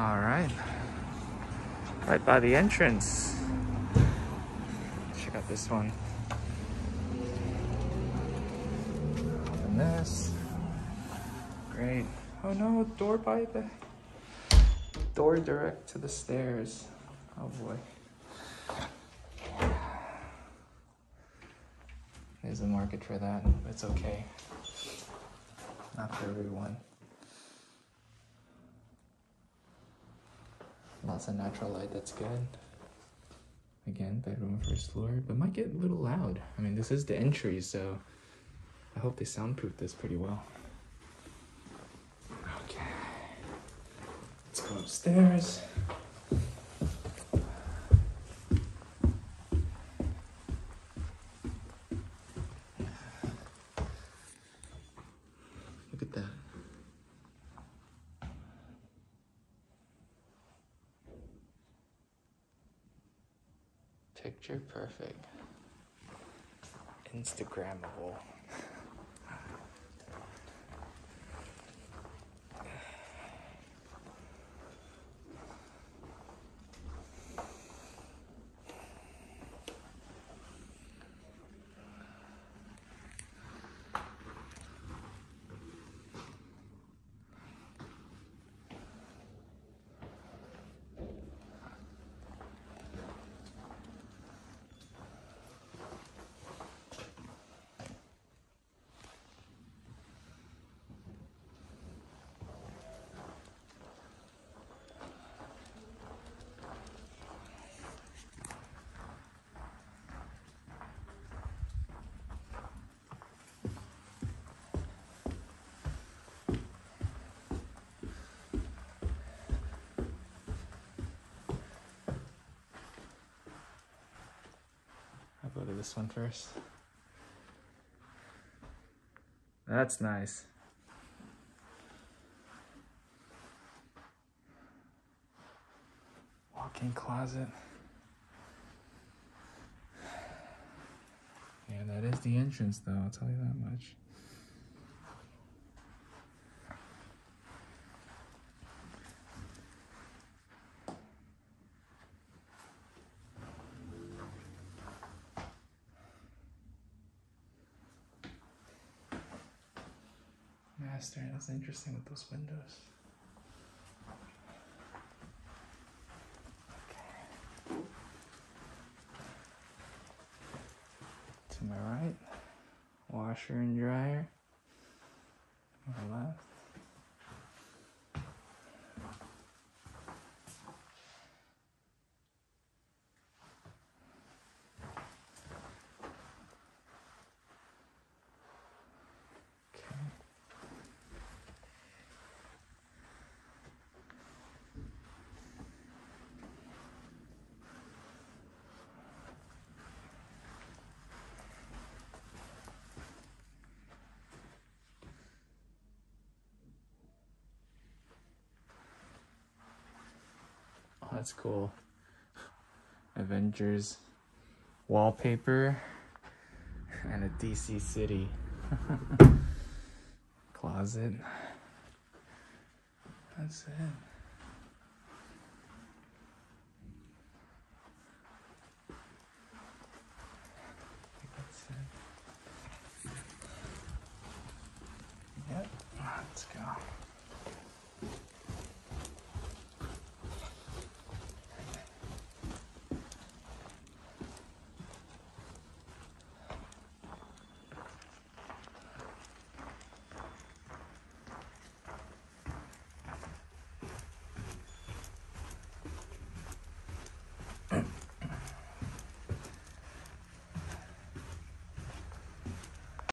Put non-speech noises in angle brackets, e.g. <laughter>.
All right. Right by the entrance. Check out this one. Open this. Great. Oh no, door by the door direct to the stairs. Oh boy. There's a market for that. It's okay. Not for everyone. Lots of natural light, that's good. Again, bedroom first floor, but might get a little loud. I mean, this is the entry, so I hope they soundproof this pretty well. Okay. Let's go upstairs. Picture perfect. Instagrammable. <laughs> go to this one first. That's nice. Walk-in closet. Yeah, that is the entrance though, I'll tell you that much. Master, that's interesting with those windows. Okay. To my right, washer and dryer. My left. That's cool. Avengers wallpaper and a DC City <laughs> closet. That's it.